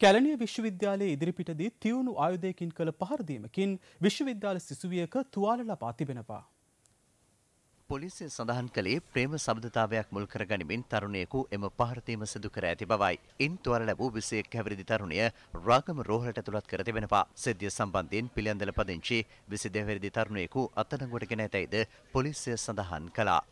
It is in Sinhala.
කැලණිය විශ්වවිද්‍යාලයේ ඉදිරිපිටදී තියුණු ආයුධයකින් කළ පහරදීමකින් විශ්වවිද්‍යාල සිසුවියක තුවාල ලබා තිබෙනවා. පොලිසිය සඳහන් කළේ ප්‍රේම සබඳතාවයක් මුල් කරගනිමින් තරුණයෙකු එම පහරදීම සිදු කර ඇති බවයි. ඉන් තුවාල ලැබූ විසියෙක් හැවිරිදි තරුණය රාගම රෝහලට ඇතුළත් කර තිබෙනවා. සිද්ධිය සම්බන්ධයෙන් පිළියන්දල පදිංචි විසි දෙවැරිදි තරුණයෙකු අත්අඩංගුවට ගෙන ඇතැයිද පොලිසිය සඳහන් කළා.